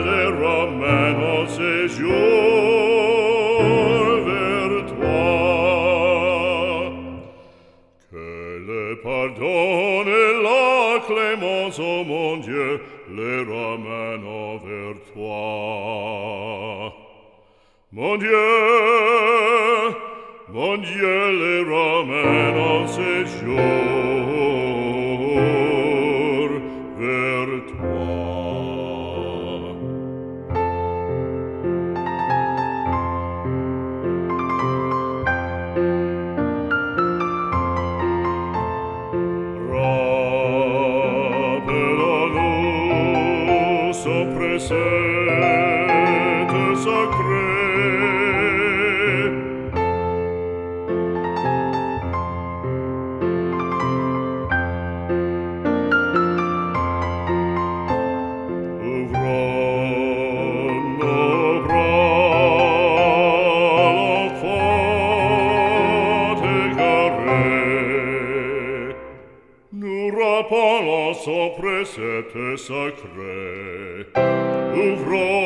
parlera meno se toi que le pardon et la clémence oh mon Dieu le ramène vers toi mon Dieu mon Dieu le ramène en séjour sopra sete sacre Uvran, uvran, la fate gare Nura pala sopra sete Ouvro